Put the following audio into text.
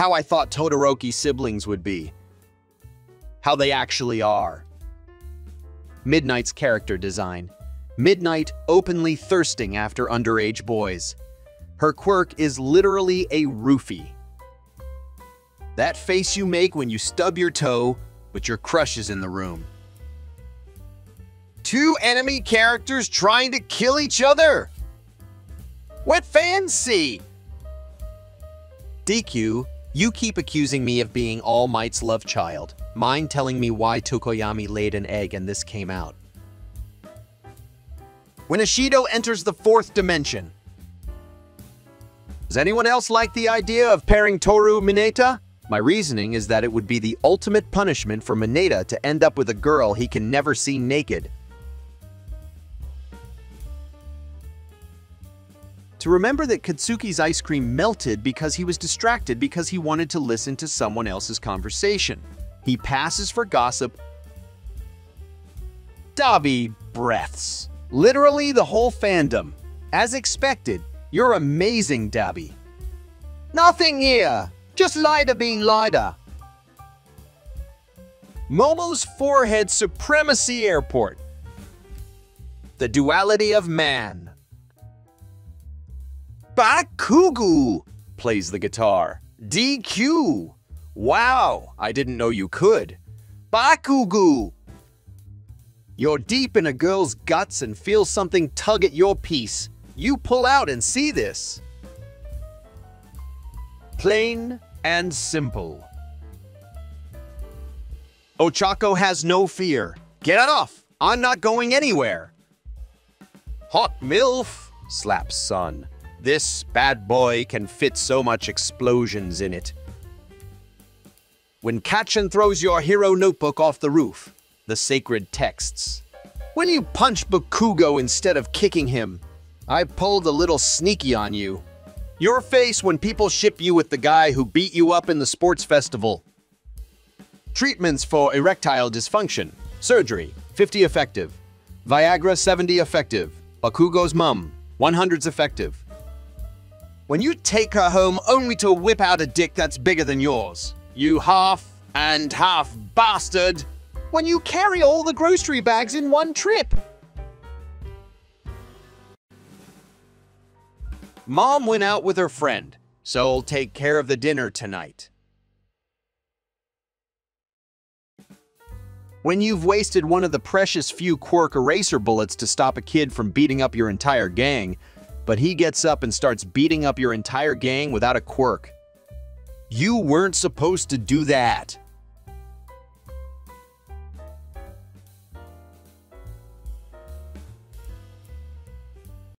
how I thought Todoroki siblings would be. How they actually are. Midnight's character design. Midnight openly thirsting after underage boys. Her quirk is literally a roofie. That face you make when you stub your toe, but your crush is in the room. Two enemy characters trying to kill each other. What see? Deku, you keep accusing me of being All Might's love child. Mind telling me why Tokoyami laid an egg and this came out. When Ishido enters the fourth dimension. Does anyone else like the idea of pairing Toru Mineta? My reasoning is that it would be the ultimate punishment for Mineta to end up with a girl he can never see naked. To remember that Katsuki's ice cream melted because he was distracted because he wanted to listen to someone else's conversation. He passes for gossip. Dabi breaths. Literally the whole fandom. As expected, you're amazing, Dabi. Nothing here. Just Iida being Iida. Momo's forehead supremacy airport. The duality of man. Bakugo plays the guitar. Deku. Wow, I didn't know you could. Bakugo. You're deep in a girl's guts and feel something tug at your piece. You pull out and see this. Plain and simple. Ochako has no fear. Get off! I'm not going anywhere. Hot MILF slaps son. This bad boy can fit so much explosions in it. When Kacchan throws your hero notebook off the roof, the sacred texts. When you punch Bakugo instead of kicking him, I pulled a little sneaky on you. Your face when people ship you with the guy who beat you up in the sports festival. Treatments for erectile dysfunction. Surgery, 50 effective. Viagra, 70 effective. Bakugo's mum, 100's effective. When you take her home only to whip out a dick that's bigger than yours. You half and half bastard. When you carry all the grocery bags in one trip. Mom went out with her friend, so I'll take care of the dinner tonight. When you've wasted one of the precious few quirk eraser bullets to stop a kid from beating up your entire gang, but he gets up and starts beating up your entire gang without a quirk. You weren't supposed to do that.